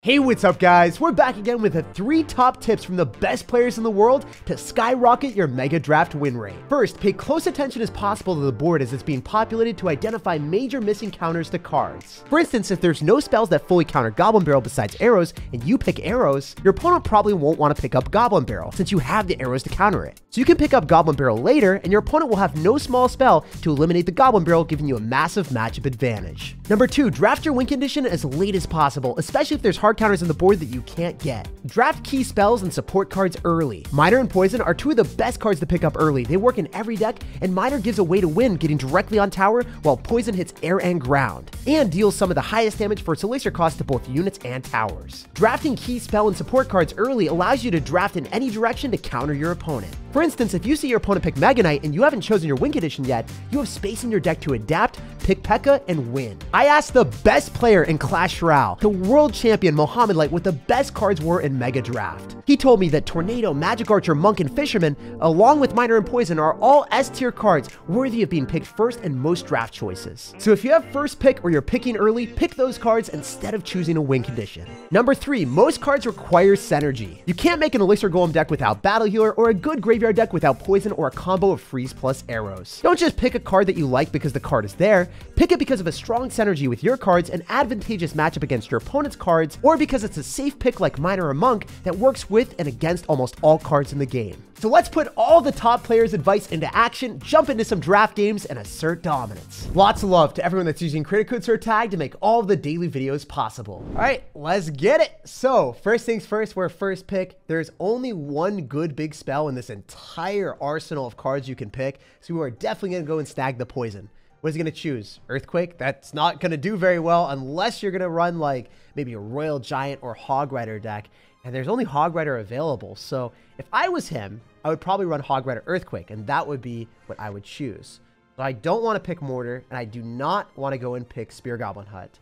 Hey, what's up guys? We're back again with the three top tips from the best players in the world to skyrocket your mega draft win rate. First, pay close attention as possible to the board as it's being populated to identify major missing counters to cards. For instance, if there's no spells that fully counter Goblin Barrel besides arrows, and you pick arrows, your opponent probably won't want to pick up Goblin Barrel since you have the arrows to counter it. So you can pick up Goblin Barrel later, and your opponent will have no small spell to eliminate the Goblin Barrel, giving you a massive matchup advantage. Number two, draft your win condition as late as possible, especially if there's hard counters on the board that you can't get. Draft key spells and support cards early. Miner and Poison are two of the best cards to pick up early. They work in every deck, and Miner gives a way to win getting directly on tower, while Poison hits air and ground, and deals some of the highest damage for its Elixir cost to both units and towers. Drafting key spell and support cards early allows you to draft in any direction to counter your opponent. For instance, if you see your opponent pick Mega Knight and you haven't chosen your win condition yet, you have space in your deck to adapt, pick P.E.K.K.A, and win. I asked the best player in Clash Royale, the world champion Mohamed Light, what the best cards were in Mega Draft. He told me that Tornado, Magic Archer, Monk, and Fisherman, along with Miner and Poison, are all S tier cards worthy of being picked first in most draft choices. So if you have first pick or you're picking early, pick those cards instead of choosing a win condition. Number three, most cards require Synergy. You can't make an Elixir Golem deck without Battle Healer or a good graveyard deck without Poison or a combo of Freeze plus Arrows. Don't just pick a card that you like because the card is there, pick it because of a strong Synergy with your cards, an advantageous matchup against your opponent's cards, or because it's a safe pick like Miner or Monk that works with and against almost all cards in the game. So let's put all the top players' advice into action, jump into some draft games, and assert dominance. Lots of love to everyone that's using Create Code Tag to make all the daily videos possible. All right, let's get it. So first things first, we're first pick. There's only one good big spell in this entire arsenal of cards you can pick. So we are definitely to go and snag the poison. What is he going to choose? Earthquake? That's not going to do very well unless you're going to run like maybe a Royal Giant or Hog Rider deck. And there's only Hog Rider available. So if I was him, I would probably run Hog Rider Earthquake. And that would be what I would choose. So I don't want to pick Mortar. And I do not want to go and pick Spear Goblin Hut.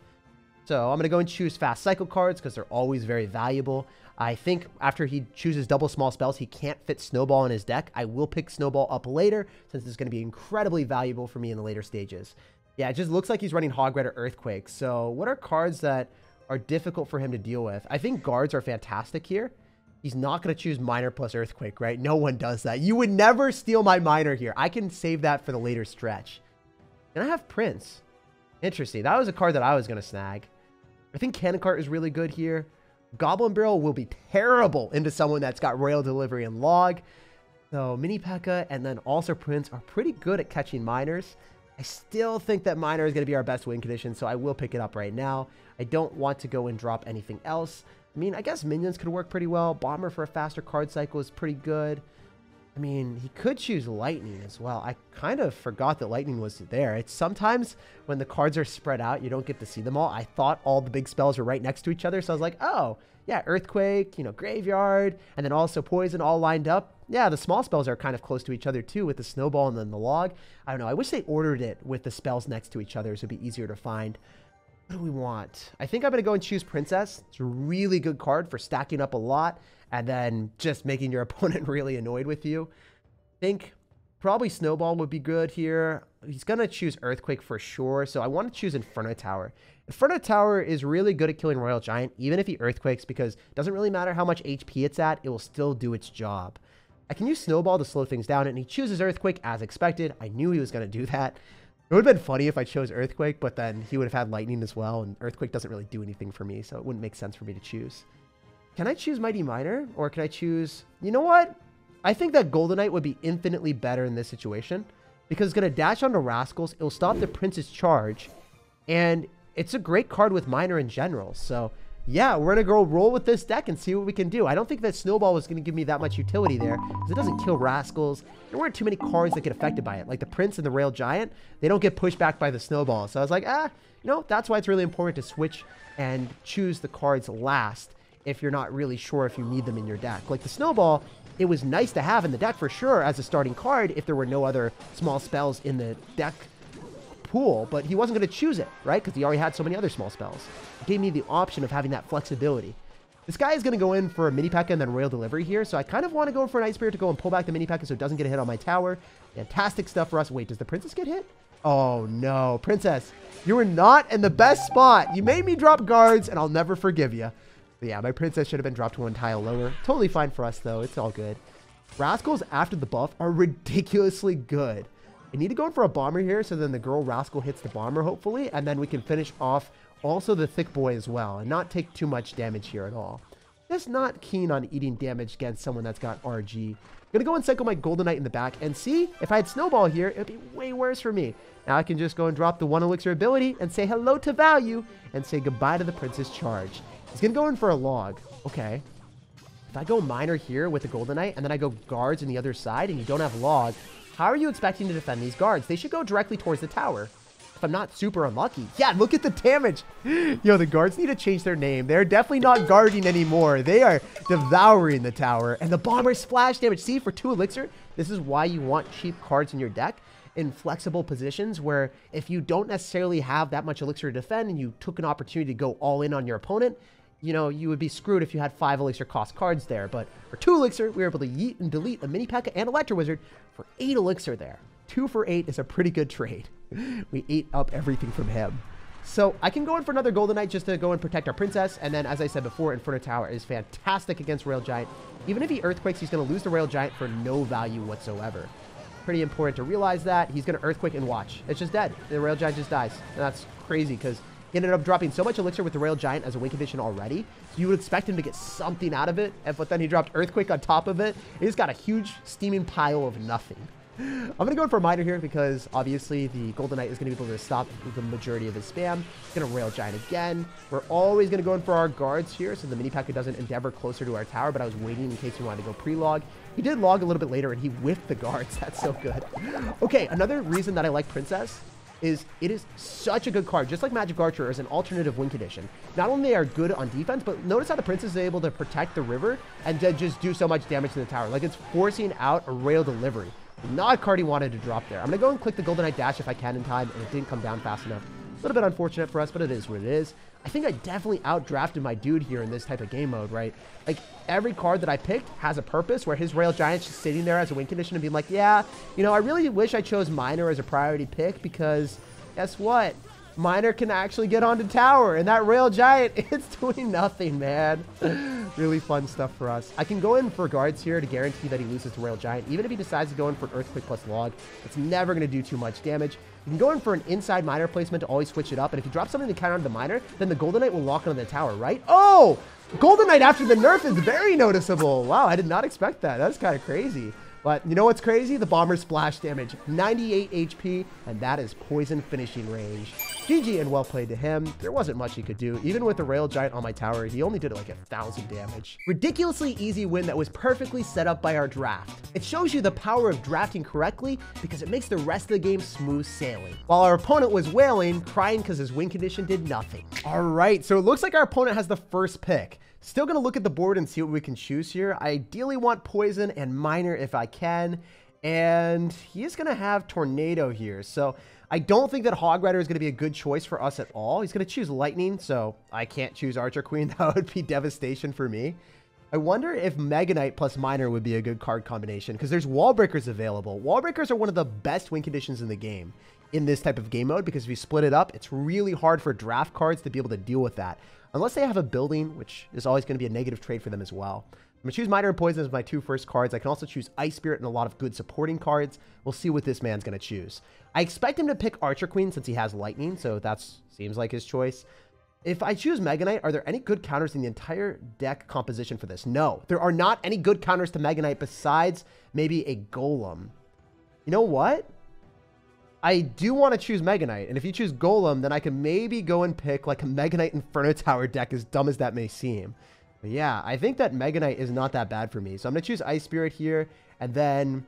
So I'm going to go and choose fast cycle cards because they're always very valuable. I think after he chooses double small spells, he can't fit Snowball in his deck. I will pick Snowball up later since it's going to be incredibly valuable for me in the later stages. Yeah, it just looks like he's running Hog Rider Earthquake. So what are cards that are difficult for him to deal with? I think guards are fantastic here. He's not going to choose Miner plus Earthquake, right? No one does that. You would never steal my Miner here. I can save that for the later stretch. And I have Prince. Interesting. That was a card that I was going to snag. I think Cannon Cart is really good here. Goblin Barrel will be terrible into someone that's got Royal Delivery and Log. So Mini P.E.K.K.A and then also Prince are pretty good at catching miners. I still think that miner is going to be our best win condition, so I will pick it up right now. I don't want to go and drop anything else. I mean, I guess minions could work pretty well. Bomber for a faster card cycle is pretty good. I mean, he could choose Lightning as well. I kind of forgot that Lightning was there. It's sometimes when the cards are spread out, you don't get to see them all. I thought all the big spells were right next to each other, so I was like, oh, yeah, Earthquake, you know, Graveyard, and then also Poison all lined up. Yeah, the small spells are kind of close to each other too with the Snowball and then the Log. I don't know. I wish they ordered it with the spells next to each other so it'd be easier to find. What do we want? I think I'm going to go and choose Princess. It's a really good card for stacking up a lot and then just making your opponent really annoyed with you. I think probably Snowball would be good here. He's going to choose Earthquake for sure, so I want to choose Inferno Tower. Inferno Tower is really good at killing Royal Giant, even if he Earthquakes, because it doesn't really matter how much HP it's at, it will still do its job. I can use Snowball to slow things down, and he chooses Earthquake as expected. I knew he was going to do that. It would have been funny if I chose Earthquake, but then he would have had Lightning as well, and Earthquake doesn't really do anything for me, so it wouldn't make sense for me to choose. Can I choose Mighty Miner? Or can I choose... You know what? I think that Golden Knight would be infinitely better in this situation. Because it's going to dash onto Rascals. It'll stop the Prince's charge. And it's a great card with Miner in general. So, yeah, we're going to go roll with this deck and see what we can do. I don't think that Snowball was going to give me that much utility there. Because it doesn't kill Rascals. There weren't too many cards that get affected by it. Like the Prince and the Royal Giant, they don't get pushed back by the Snowball. So I was like, ah, you know, that's why it's really important to switch and choose the cards last if you're not really sure if you need them in your deck. Like the Snowball, it was nice to have in the deck for sure as a starting card if there were no other small spells in the deck pool, but he wasn't going to choose it, right? Because he already had so many other small spells. It gave me the option of having that flexibility. This guy is going to go in for a mini P.E.K.K.A and then Royal Delivery here, so I kind of want to go for an Ice Spirit to go and pull back the mini P.E.K.K.A so it doesn't get a hit on my tower. Fantastic stuff for us. Wait, does the Princess get hit? Oh, no. Princess, you were not in the best spot. You made me drop guards, and I'll never forgive you. But yeah, my princess should have been dropped one tile lower. Totally fine for us, though. It's all good. Rascals after the buff are ridiculously good. I need to go in for a bomber here, so then the girl rascal hits the bomber, hopefully, and then we can finish off also the thick boy as well, and not take too much damage here at all. Just not keen on eating damage against someone that's got RG. Gonna go and cycle my Golden Knight in the back, and see, if I had Snowball here, it'd be way worse for me. Now I can just go and drop the one elixir ability and say hello to value, and say goodbye to the Prince's Charge. He's gonna go in for a log. Okay. If I go Miner here with the Golden Knight, and then I go guards on the other side, and you don't have log, how are you expecting to defend these guards? They should go directly towards the tower. If I'm not super unlucky. Yeah, look at the damage. Yo, the guards need to change their name. They're definitely not guarding anymore. They are devouring the tower. And the bomber splash damage. See, for two elixir, this is why you want cheap cards in your deck in flexible positions where if you don't necessarily have that much elixir to defend and you took an opportunity to go all in on your opponent, you know, you would be screwed if you had five elixir cost cards there. But for two elixir, we were able to yeet and delete a mini P.E.K.K.A and Electro Wizard for eight elixir there. Two for eight is a pretty good trade. we ate up everything from him. So I can go in for another Golden Knight just to go and protect our princess. And then, as I said before, Inferno Tower is fantastic against Royal Giant. Even if he Earthquakes, he's going to lose the Royal Giant for no value whatsoever. Pretty important to realize that. He's going to Earthquake and watch. It's just dead. The Royal Giant just dies. And that's crazy because he ended up dropping so much elixir with the Royal Giant as a win condition already. So you would expect him to get something out of it. But then he dropped Earthquake on top of it. He's got a huge steaming pile of nothing. I'm going to go in for a Miner here because obviously the Golden Knight is going to be able to stop the majority of his spam. He's going to Royal Giant again. We're always going to go in for our guards here so the mini P.E.K.K.A doesn't endeavor closer to our tower, but I was waiting in case we wanted to go pre-log. He did log a little bit later and he whiffed the guards. That's so good. Okay, another reason that I like Princess is it is such a good card, just like Magic Archer as an alternative win condition. Not only are good on defense, but notice how the Princess is able to protect the river and then just do so much damage to the tower. Like it's forcing out a royal delivery. Not a card he wanted to drop there. I'm going to go and click the Golden Knight Dash if I can in time, and it didn't come down fast enough. Little bit unfortunate for us, but it is what it is. I think I definitely outdrafted my dude here in this type of game mode, right? Like, every card that I picked has a purpose, where his Royal Giant's just sitting there as a win condition and being like, yeah, you know, I really wish I chose Miner as a priority pick, because guess what? Miner can actually get onto tower, and that Royal Giant, it's doing nothing, man. really fun stuff for us. I can go in for guards here to guarantee that he loses to Royal Giant. Even if he decides to go in for an Earthquake plus Log, it's never going to do too much damage. You can go in for an inside miner placement to always switch it up, and if you drop something to counter the miner, then the Golden Knight will lock onto the tower, right? Oh! Golden Knight after the nerf is very noticeable. Wow, I did not expect that. That's kind of crazy. But you know what's crazy? The bomber splash damage, 98 HP, and that is poison finishing range. GG and well played to him. There wasn't much he could do. Even with the royal giant on my tower, he only did like a thousand damage. Ridiculously easy win that was perfectly set up by our draft. It shows you the power of drafting correctly because it makes the rest of the game smooth sailing. While our opponent was wailing, crying because his win condition did nothing. All right, so it looks like our opponent has the first pick. Still going to look at the board and see what we can choose here. I ideally want Poison and Miner if I can. And he's going to have Tornado here. So I don't think that Hog Rider is going to be a good choice for us at all. He's going to choose Lightning, so I can't choose Archer Queen. That would be devastation for me. I wonder if Mega Knight plus Miner would be a good card combination because there's Wall Breakers available. Wall Breakers are one of the best win conditions in the game in this type of game mode because if you split it up, it's really hard for draft cards to be able to deal with that unless they have a building, which is always going to be a negative trade for them as well. I'm going to choose Miner and Poison as my two first cards. I can also choose Ice Spirit and a lot of good supporting cards. We'll see what this man's going to choose. I expect him to pick Archer Queen since he has Lightning, so that seems like his choice. If I choose Mega Knight, are there any good counters in the entire deck composition for this? No, there are not any good counters to Mega Knight besides maybe a Golem. You know what? I do want to choose Mega Knight, and if you choose Golem, then I can maybe go and pick like a Mega Knight Inferno Tower deck, as dumb as that may seem. But yeah, I think that Mega Knight is not that bad for me. So I'm going to choose Ice Spirit here, and then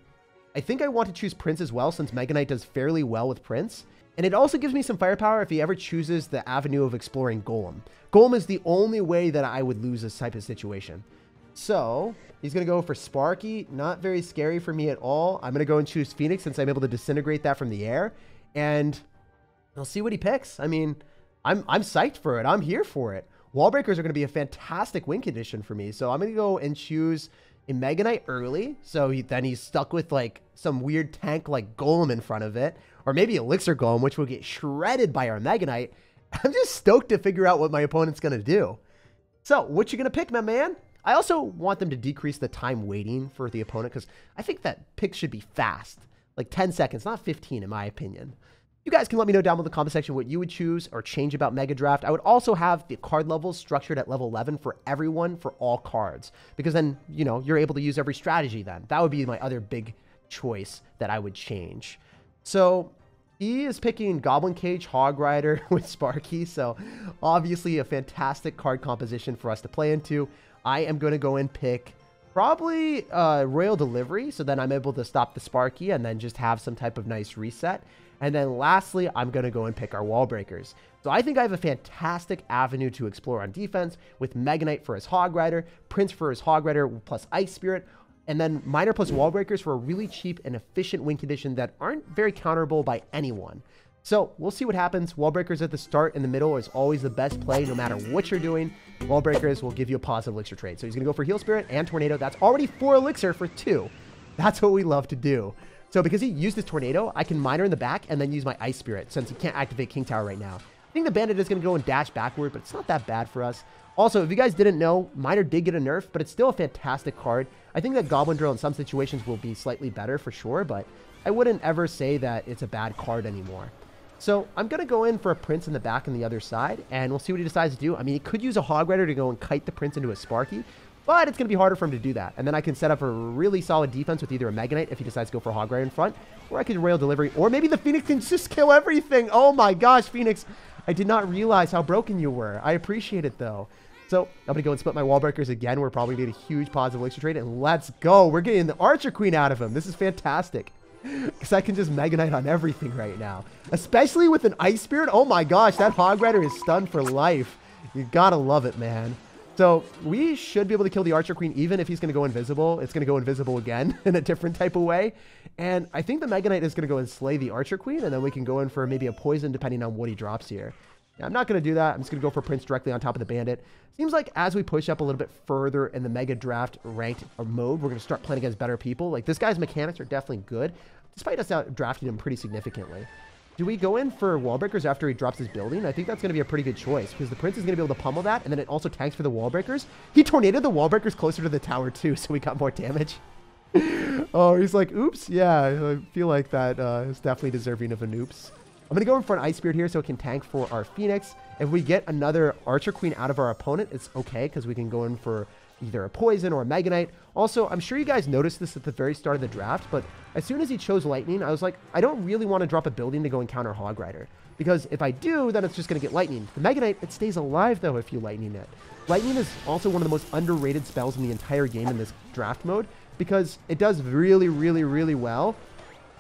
I think I want to choose Prince as well, since Mega Knight does fairly well with Prince. And it also gives me some firepower if he ever chooses the avenue of exploring Golem. Golem is the only way that I would lose this type of situation. So he's going to go for Sparky. Not very scary for me at all. I'm going to go and choose Phoenix since I'm able to disintegrate that from the air. And we'll see what he picks. I mean, I'm, I'm psyched for it. I'm here for it. Wall breakers are going to be a fantastic win condition for me. So I'm going to go and choose a Mega Knight early. So he, then he's stuck with like some weird tank like Golem in front of it. Or maybe Elixir Golem, which will get shredded by our Mega Knight. I'm just stoked to figure out what my opponent's going to do. So, what you going to pick, my man? I also want them to decrease the time waiting for the opponent because I think that picks should be fast, like 10 seconds, not 15 in my opinion. You guys can let me know down in the comment section what you would choose or change about Mega Draft. I would also have the card levels structured at level 11 for everyone for all cards because then, you know, you're able to use every strategy then. That would be my other big choice that I would change. So he is picking Goblin Cage, Hog Rider with Sparky. So obviously a fantastic card composition for us to play into. I am going to go and pick probably uh, Royal Delivery. So then I'm able to stop the Sparky and then just have some type of nice reset. And then lastly, I'm going to go and pick our wall breakers. So I think I have a fantastic avenue to explore on defense with Mega Knight for his Hog Rider, Prince for his Hog Rider plus Ice Spirit, and then Miner plus Wall Breakers for a really cheap and efficient win condition that aren't very counterable by anyone. So we'll see what happens. Wall Breakers at the start and the middle is always the best play no matter what you're doing. Wall Breakers will give you a positive elixir trade. So he's going to go for Heal Spirit and Tornado. That's already four elixir for two. That's what we love to do. So because he used his Tornado, I can Miner in the back and then use my Ice Spirit since he can't activate King Tower right now. I think the Bandit is going to go and dash backward, but it's not that bad for us. Also, if you guys didn't know, Miner did get a nerf, but it's still a fantastic card. I think that Goblin Drill in some situations will be slightly better for sure, but I wouldn't ever say that it's a bad card anymore. So I'm going to go in for a Prince in the back on the other side, and we'll see what he decides to do. I mean, he could use a Hog Rider to go and kite the Prince into a Sparky, but it's going to be harder for him to do that. And then I can set up a really solid defense with either a Mega Knight if he decides to go for a Hog Rider in front, or I could Royal Delivery, or maybe the Phoenix can just kill everything. Oh my gosh, Phoenix. I did not realize how broken you were. I appreciate it, though. So I'm going to go and split my wall breakers again. We're probably going to get a huge positive elixir trade. And let's go. We're getting the Archer Queen out of him. This is fantastic. Because I can just Mega Knight on everything right now. Especially with an Ice Spirit. Oh my gosh, that Hog Rider is stunned for life. You gotta love it, man. So we should be able to kill the Archer Queen even if he's going to go invisible. It's going to go invisible again in a different type of way. And I think the Mega Knight is going to go and slay the Archer Queen, and then we can go in for maybe a poison depending on what he drops here. Yeah, I'm not going to do that. I'm just going to go for Prince directly on top of the Bandit. Seems like as we push up a little bit further in the Mega Draft ranked mode, we're going to start playing against better people. Like, this guy's mechanics are definitely good, despite us out drafting him pretty significantly. Do we go in for wall breakers after he drops his building? I think that's going to be a pretty good choice because the Prince is going to be able to pummel that, and then it also tanks for the wall breakers. He tornadoed the wall breakers closer to the tower, too, so we got more damage. oh, he's like, oops. Yeah, I feel like that uh, is definitely deserving of an oops. I'm going to go in for an Ice Spirit here so it can tank for our Phoenix. If we get another Archer Queen out of our opponent, it's okay because we can go in for either a Poison or a Mega Knight. Also, I'm sure you guys noticed this at the very start of the draft, but as soon as he chose Lightning, I was like, I don't really want to drop a building to go and counter Hog Rider. Because if I do, then it's just going to get Lightning. The Mega Knight, it stays alive, though, if you Lightning it. Lightning is also one of the most underrated spells in the entire game in this draft mode because it does really, really, really well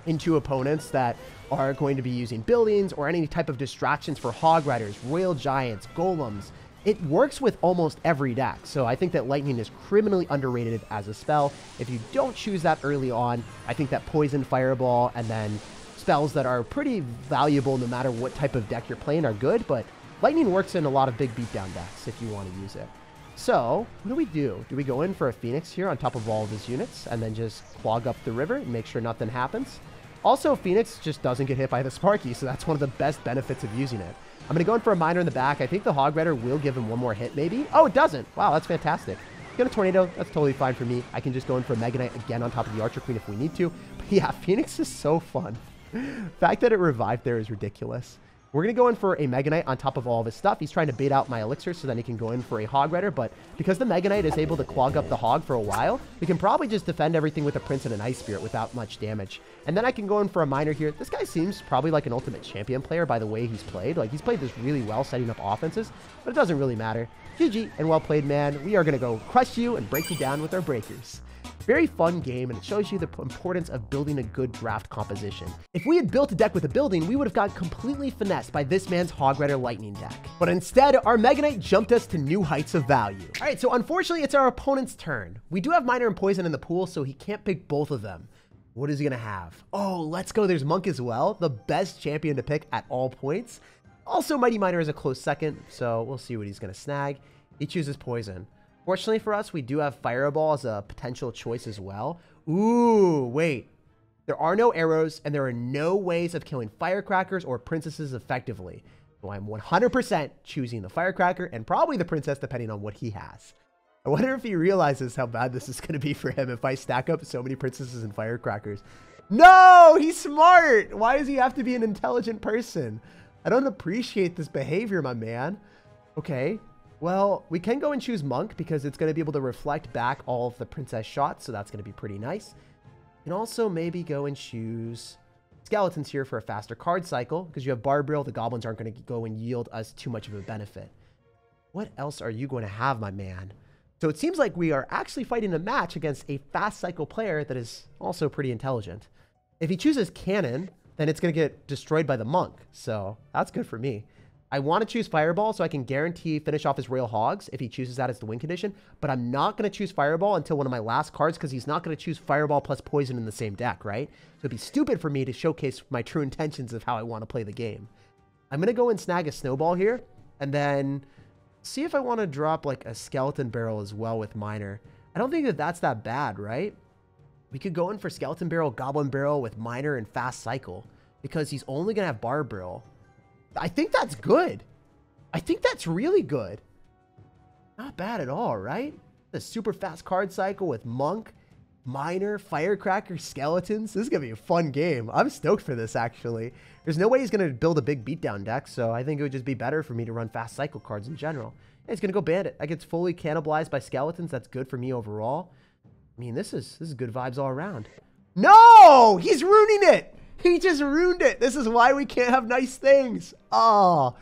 into opponents that are going to be using buildings or any type of distractions for hog riders, royal giants, golems. It works with almost every deck, so I think that Lightning is criminally underrated as a spell. If you don't choose that early on, I think that Poison, Fireball, and then spells that are pretty valuable no matter what type of deck you're playing are good, but Lightning works in a lot of big beatdown decks if you want to use it. So, what do we do? Do we go in for a Phoenix here on top of all of his units and then just clog up the river and make sure nothing happens? Also, Phoenix just doesn't get hit by the Sparky, so that's one of the best benefits of using it. I'm going to go in for a Miner in the back. I think the Hog Rider will give him one more hit, maybe. Oh, it doesn't. Wow, that's fantastic. Get a Tornado. That's totally fine for me. I can just go in for a Mega Knight again on top of the Archer Queen if we need to. But yeah, Phoenix is so fun. the fact that it revived there is ridiculous. We're going to go in for a Mega Knight on top of all of his stuff. He's trying to bait out my Elixir so then he can go in for a Hog Rider, but because the Mega Knight is able to clog up the Hog for a while, we can probably just defend everything with a Prince and an Ice Spirit without much damage. And then I can go in for a Miner here. This guy seems probably like an Ultimate Champion player by the way he's played. Like, he's played this really well setting up offenses, but it doesn't really matter. GG and well played, man. We are going to go crush you and break you down with our breakers. Very fun game, and it shows you the importance of building a good draft composition. If we had built a deck with a building, we would have got completely finessed by this man's Hog Rider Lightning deck. But instead, our Mega Knight jumped us to new heights of value. All right, so unfortunately, it's our opponent's turn. We do have Miner and Poison in the pool, so he can't pick both of them. What is he gonna have? Oh, let's go. There's Monk as well, the best champion to pick at all points. Also, Mighty Miner is a close second, so we'll see what he's gonna snag. He chooses Poison. Fortunately for us, we do have Fireball as a potential choice as well. Ooh, wait. There are no arrows, and there are no ways of killing firecrackers or princesses effectively. So I'm 100% choosing the Firecracker and probably the Princess depending on what he has. I wonder if he realizes how bad this is going to be for him if I stack up so many Princesses and Firecrackers. No, he's smart. Why does he have to be an intelligent person? I don't appreciate this behavior, my man. Okay, well, we can go and choose Monk because it's going to be able to reflect back all of the Princess shots, so that's going to be pretty nice. And also maybe go and choose Skeletons here for a faster card cycle because you have Barbril. The Goblins aren't going to go and yield us too much of a benefit. What else are you going to have, my man? So it seems like we are actually fighting a match against a fast cycle player that is also pretty intelligent. If he chooses Cannon, then it's going to get destroyed by the Monk. So that's good for me. I want to choose Fireball so I can guarantee finish off his Royal Hogs if he chooses that as the win condition, but I'm not going to choose Fireball until one of my last cards because he's not going to choose Fireball plus Poison in the same deck, right? So it'd be stupid for me to showcase my true intentions of how I want to play the game. I'm going to go and snag a Snowball here, and then see if I want to drop like a Skeleton Barrel as well with Miner. I don't think that that's that bad, right? We could go in for Skeleton Barrel, Goblin Barrel with Miner and Fast Cycle because he's only going to have bar barrel. I think that's good. I think that's really good. Not bad at all, right? The super fast card cycle with Monk, Miner, Firecracker, Skeletons. This is going to be a fun game. I'm stoked for this, actually. There's no way he's going to build a big beatdown deck, so I think it would just be better for me to run fast cycle cards in general. And he's going to go Bandit. I gets fully cannibalized by Skeletons. That's good for me overall. I mean, this is this is good vibes all around. No! He's ruining it! He just ruined it. This is why we can't have nice things. Oh,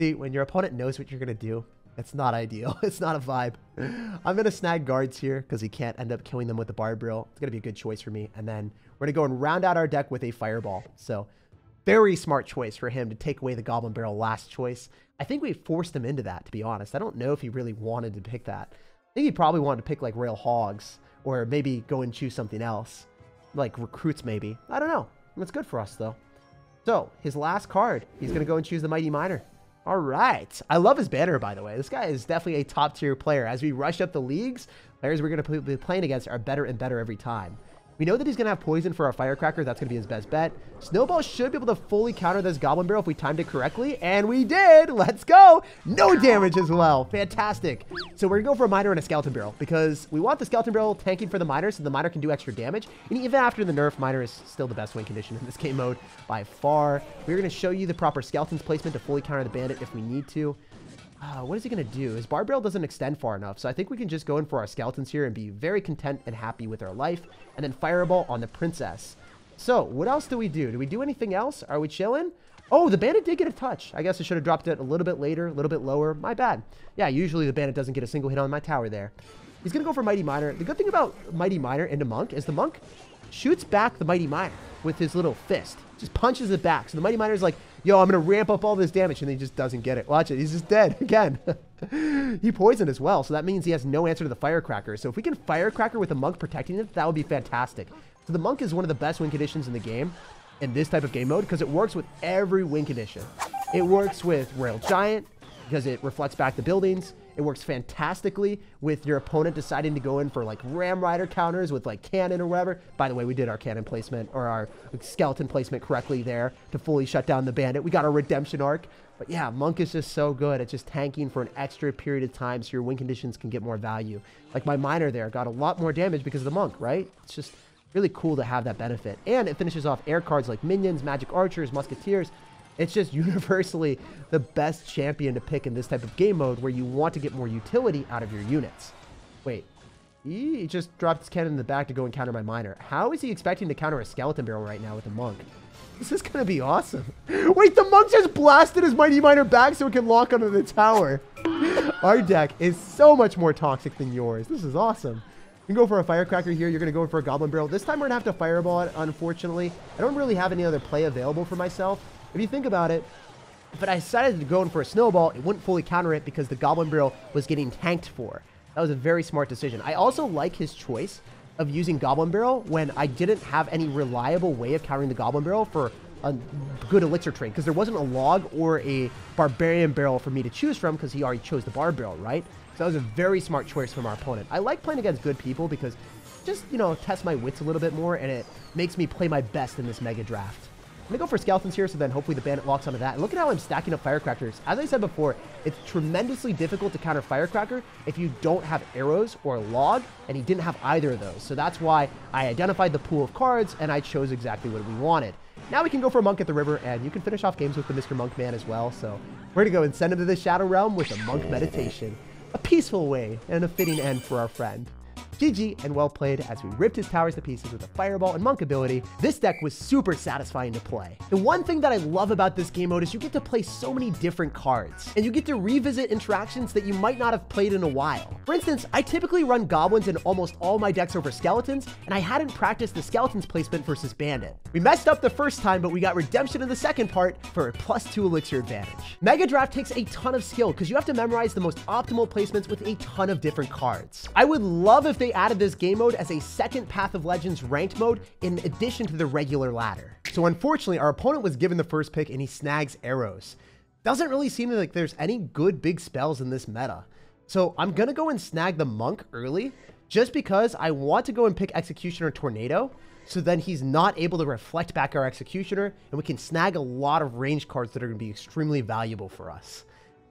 see, when your opponent knows what you're going to do, it's not ideal. It's not a vibe. I'm going to snag guards here because he can't end up killing them with the Barbril. It's going to be a good choice for me. And then we're going to go and round out our deck with a Fireball. So very smart choice for him to take away the Goblin Barrel last choice. I think we forced him into that, to be honest. I don't know if he really wanted to pick that. I think he probably wanted to pick like Royal Hogs or maybe go and choose something else. Like recruits maybe. I don't know. That's good for us, though. So, his last card, he's going to go and choose the Mighty Miner. All right. I love his banner, by the way. This guy is definitely a top-tier player. As we rush up the leagues, players we're going to be playing against are better and better every time. We know that he's going to have poison for our firecracker. That's going to be his best bet. Snowball should be able to fully counter this goblin barrel if we timed it correctly. And we did. Let's go. No damage as well. Fantastic. So we're going to go for a miner and a skeleton barrel because we want the skeleton barrel tanking for the miner so the miner can do extra damage. And even after the nerf, miner is still the best win condition in this game mode by far. We're going to show you the proper skeletons placement to fully counter the bandit if we need to. Uh, what is he going to do? His Barbril doesn't extend far enough, so I think we can just go in for our skeletons here and be very content and happy with our life. And then Fireball on the Princess. So, what else do we do? Do we do anything else? Are we chilling? Oh, the Bandit did get a touch. I guess I should have dropped it a little bit later, a little bit lower. My bad. Yeah, usually the Bandit doesn't get a single hit on my tower there. He's going to go for Mighty Miner. The good thing about Mighty Miner into Monk is the Monk shoots back the Mighty Miner with his little fist. Just punches it back. So the Mighty Miner's like, yo, I'm going to ramp up all this damage. And he just doesn't get it. Watch it. He's just dead again. he poisoned as well. So that means he has no answer to the Firecracker. So if we can Firecracker with the Monk protecting it, that would be fantastic. So the Monk is one of the best win conditions in the game in this type of game mode because it works with every win condition. It works with Royal Giant because it reflects back the buildings. It works fantastically with your opponent deciding to go in for like Ram Rider counters with like cannon or whatever. By the way, we did our cannon placement or our skeleton placement correctly there to fully shut down the bandit. We got our redemption arc. But yeah, Monk is just so good at just tanking for an extra period of time so your win conditions can get more value. Like my miner there got a lot more damage because of the Monk, right? It's just really cool to have that benefit. And it finishes off air cards like minions, magic archers, musketeers. It's just universally the best champion to pick in this type of game mode where you want to get more utility out of your units. Wait, he just dropped his cannon in the back to go and counter my miner. How is he expecting to counter a skeleton barrel right now with a monk? This is going to be awesome. Wait, the monk just blasted his mighty miner back so it can lock onto the tower. Our deck is so much more toxic than yours. This is awesome. You can go for a firecracker here. You're going to go for a goblin barrel. This time we're going to have to fireball it, unfortunately. I don't really have any other play available for myself. If you think about it, if I decided to go in for a snowball, it wouldn't fully counter it because the Goblin Barrel was getting tanked for. That was a very smart decision. I also like his choice of using Goblin Barrel when I didn't have any reliable way of countering the Goblin Barrel for a good Elixir trade because there wasn't a log or a Barbarian Barrel for me to choose from because he already chose the Bar Barrel, right? So that was a very smart choice from our opponent. I like playing against good people because just, you know, test my wits a little bit more and it makes me play my best in this Mega Draft. I'm to go for Skeletons here, so then hopefully the Bandit locks onto that. And look at how I'm stacking up Firecrackers. As I said before, it's tremendously difficult to counter Firecracker if you don't have arrows or log, and he didn't have either of those. So that's why I identified the pool of cards, and I chose exactly what we wanted. Now we can go for a Monk at the River, and you can finish off games with the Mr. Monk Man as well. So we're to go and send him to the Shadow Realm with a Monk Meditation. A peaceful way and a fitting end for our friend. GG and well played as we ripped his towers to pieces with a fireball and monk ability. This deck was super satisfying to play. The one thing that I love about this game mode is you get to play so many different cards and you get to revisit interactions that you might not have played in a while. For instance, I typically run goblins in almost all my decks over skeletons and I hadn't practiced the skeletons placement versus bandit. We messed up the first time, but we got redemption in the second part for a plus two elixir advantage. Mega Draft takes a ton of skill because you have to memorize the most optimal placements with a ton of different cards. I would love if they added this game mode as a second Path of Legends ranked mode in addition to the regular ladder. So unfortunately, our opponent was given the first pick and he snags arrows. Doesn't really seem like there's any good big spells in this meta. So I'm going to go and snag the Monk early just because I want to go and pick Executioner Tornado so then he's not able to reflect back our Executioner and we can snag a lot of range cards that are going to be extremely valuable for us.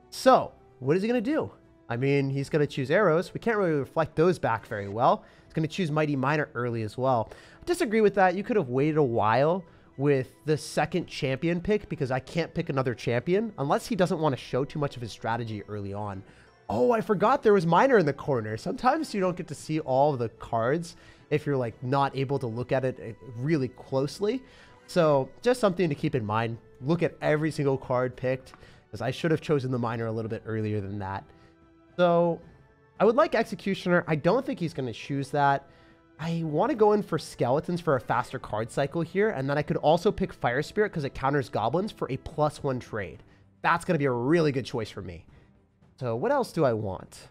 So what is he going to do? I mean, he's going to choose arrows. We can't really reflect those back very well. He's going to choose Mighty Miner early as well. I disagree with that. You could have waited a while with the second champion pick because I can't pick another champion unless he doesn't want to show too much of his strategy early on. Oh, I forgot there was Miner in the corner. Sometimes you don't get to see all the cards if you're like not able to look at it eh, really closely. So just something to keep in mind. Look at every single card picked because I should have chosen the Miner a little bit earlier than that. So I would like Executioner. I don't think he's going to choose that. I want to go in for Skeletons for a faster card cycle here. And then I could also pick Fire Spirit because it counters Goblins for a plus one trade. That's going to be a really good choice for me. So what else do I want?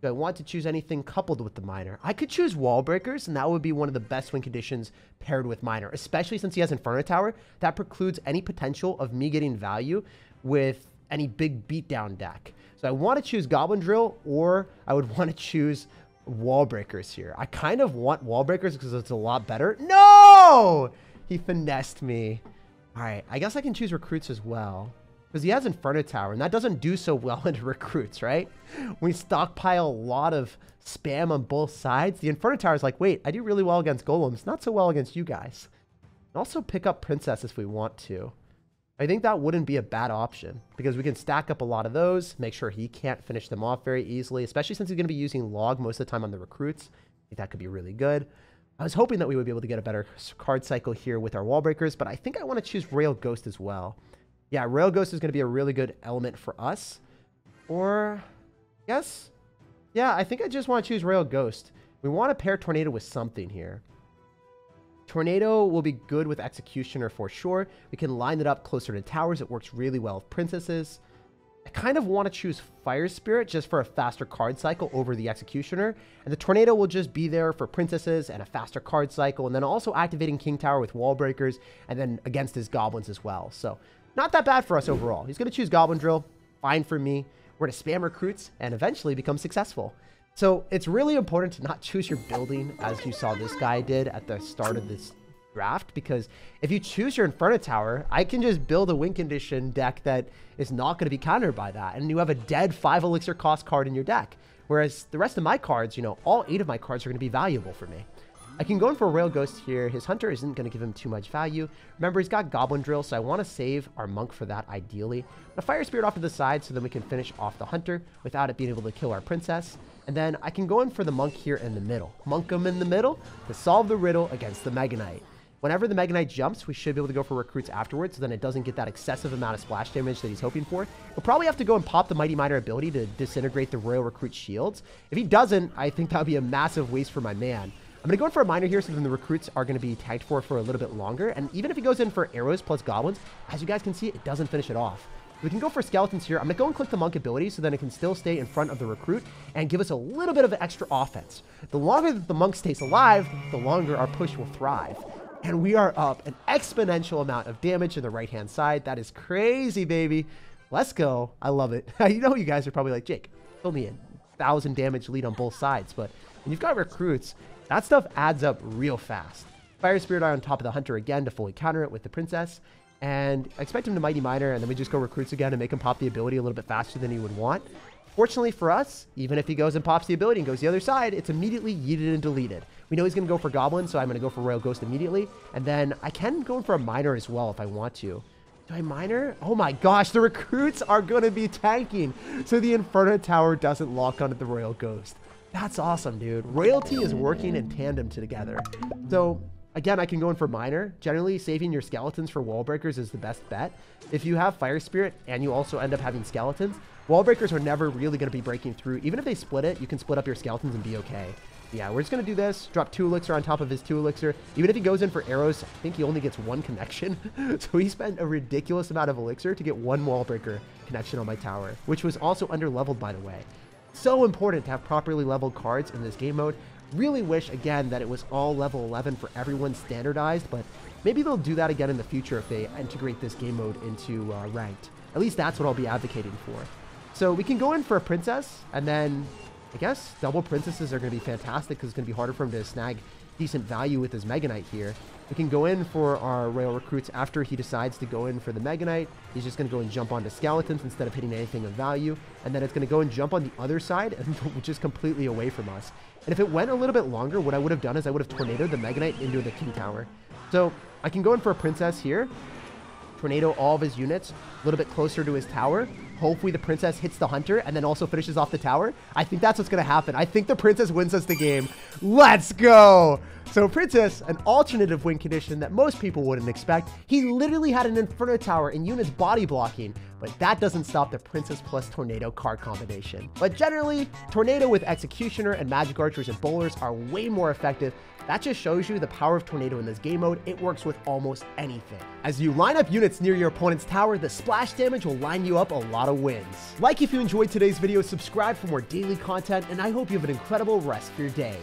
Do I want to choose anything coupled with the Miner? I could choose Wall Breakers, and that would be one of the best win conditions paired with Miner, especially since he has Inferno Tower. That precludes any potential of me getting value with any big beatdown deck. So I want to choose Goblin Drill or I would want to choose Wall Breakers here. I kind of want Wall Breakers because it's a lot better. No! He finessed me. All right, I guess I can choose Recruits as well. Because he has Inferno Tower, and that doesn't do so well into Recruits, right? We stockpile a lot of spam on both sides. The Inferno Tower is like, wait, I do really well against Golems, not so well against you guys. And also pick up Princess if we want to. I think that wouldn't be a bad option because we can stack up a lot of those, make sure he can't finish them off very easily, especially since he's going to be using log most of the time on the recruits. I think that could be really good. I was hoping that we would be able to get a better card cycle here with our wall breakers, but I think I want to choose Royal Ghost as well. Yeah, Royal Ghost is going to be a really good element for us. Or, yes. Yeah, I think I just want to choose Royal Ghost. We want to pair Tornado with something here. Tornado will be good with Executioner for sure. We can line it up closer to towers. It works really well with Princesses. I kind of want to choose Fire Spirit just for a faster card cycle over the Executioner. And the Tornado will just be there for Princesses and a faster card cycle. And then also activating King Tower with Wall Breakers and then against his Goblins as well. So not that bad for us overall. He's going to choose Goblin Drill. Fine for me. We're going to spam recruits and eventually become successful. So it's really important to not choose your building as you saw this guy did at the start of this draft because if you choose your Inferno Tower, I can just build a win condition deck that is not going to be countered by that. And you have a dead 5 elixir cost card in your deck. Whereas the rest of my cards, you know, all 8 of my cards are going to be valuable for me. I can go in for a Royal Ghost here. His Hunter isn't going to give him too much value. Remember, he's got Goblin Drill, so I want to save our Monk for that ideally. A Fire Spirit off to the side so then we can finish off the Hunter without it being able to kill our Princess. And then I can go in for the Monk here in the middle. Monk him in the middle to solve the riddle against the Mega Knight. Whenever the Mega Knight jumps, we should be able to go for recruits afterwards, so then it doesn't get that excessive amount of splash damage that he's hoping for. We'll probably have to go and pop the Mighty Miner ability to disintegrate the Royal Recruit shields. If he doesn't, I think that would be a massive waste for my man. I'm going to go in for a miner here so then the recruits are going to be tagged for for a little bit longer. And even if he goes in for arrows plus goblins, as you guys can see, it doesn't finish it off. We can go for skeletons here. I'm going to go and click the monk ability so then it can still stay in front of the recruit and give us a little bit of extra offense. The longer that the monk stays alive, the longer our push will thrive. And we are up an exponential amount of damage in the right-hand side. That is crazy, baby. Let's go. I love it. you know you guys are probably like, Jake, me in. Thousand damage lead on both sides. But when you've got recruits, that stuff adds up real fast. Fire Spirit Eye on top of the Hunter again to fully counter it with the Princess. And I expect him to Mighty Miner, and then we just go Recruits again and make him pop the ability a little bit faster than he would want. Fortunately for us, even if he goes and pops the ability and goes the other side, it's immediately yeeted and deleted. We know he's going to go for Goblin, so I'm going to go for Royal Ghost immediately. And then I can go for a Miner as well if I want to. Do I Miner? Oh my gosh, the Recruits are going to be tanking. So the Inferno Tower doesn't lock onto the Royal Ghost. That's awesome, dude. Royalty is working in tandem together. So Again, I can go in for Miner. Generally, saving your skeletons for wall breakers is the best bet. If you have Fire Spirit and you also end up having skeletons, wall breakers are never really going to be breaking through. Even if they split it, you can split up your skeletons and be okay. Yeah, we're just going to do this. Drop two elixir on top of his two elixir. Even if he goes in for arrows, I think he only gets one connection. so he spent a ridiculous amount of elixir to get one wall breaker connection on my tower, which was also under leveled, by the way. So important to have properly leveled cards in this game mode. Really wish, again, that it was all level 11 for everyone standardized, but maybe they'll do that again in the future if they integrate this game mode into uh, ranked. At least that's what I'll be advocating for. So we can go in for a princess, and then I guess double princesses are going to be fantastic because it's going to be harder for him to snag decent value with his Mega Knight here. We can go in for our Royal Recruits after he decides to go in for the Mega Knight. He's just going to go and jump onto Skeletons instead of hitting anything of value. And then it's going to go and jump on the other side, which is completely away from us. And if it went a little bit longer, what I would have done is I would have tornadoed the Mega Knight into the King Tower. So I can go in for a Princess here, tornado all of his units a little bit closer to his tower. Hopefully the princess hits the hunter and then also finishes off the tower. I think that's what's going to happen. I think the princess wins us the game. Let's go. So princess, an alternative win condition that most people wouldn't expect. He literally had an inferno tower and units body blocking, but that doesn't stop the princess plus tornado card combination. But generally, tornado with executioner and magic archers and bowlers are way more effective that just shows you the power of Tornado in this game mode. It works with almost anything. As you line up units near your opponent's tower, the splash damage will line you up a lot of wins. Like if you enjoyed today's video, subscribe for more daily content, and I hope you have an incredible rest of your day.